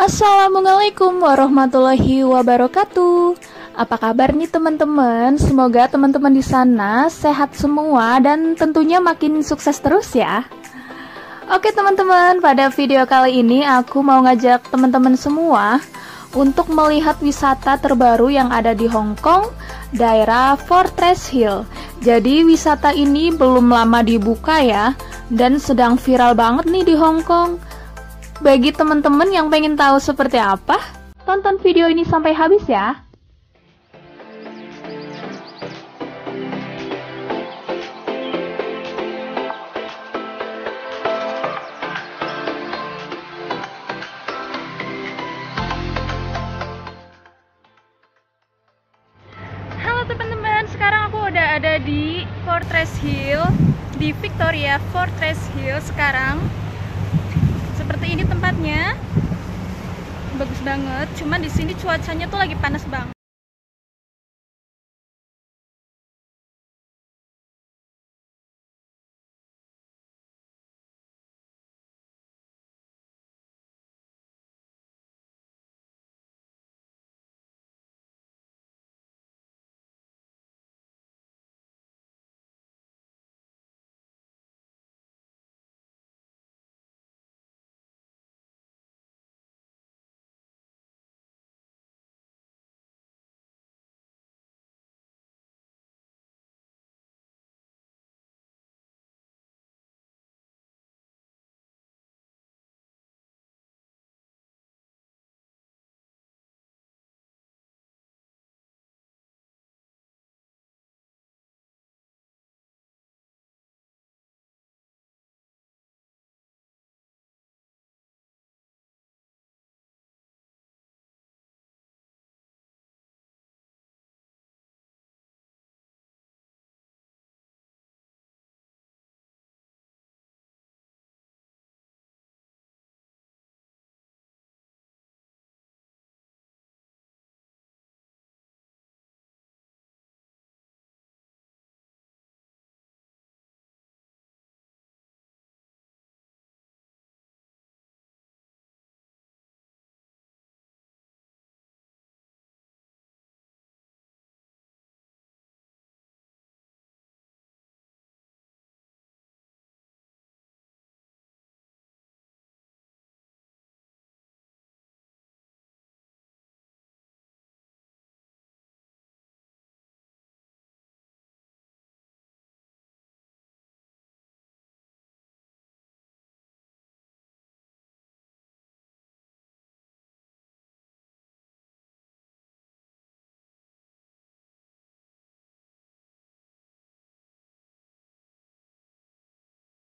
Assalamualaikum warahmatullahi wabarakatuh. Apa kabar nih teman-teman? Semoga teman-teman di sana sehat semua dan tentunya makin sukses terus ya. Oke teman-teman, pada video kali ini aku mau ngajak teman-teman semua untuk melihat wisata terbaru yang ada di Hong Kong, daerah Fortress Hill. Jadi wisata ini belum lama dibuka ya, dan sedang viral banget nih di Hong Kong. Bagi teman-teman yang pengen tahu seperti apa, tonton video ini sampai habis ya. Halo teman-teman, sekarang aku udah ada di Fortress Hill, di Victoria Fortress Hill sekarang. Seperti ini tempatnya. Bagus banget, cuman di sini cuacanya tuh lagi panas banget.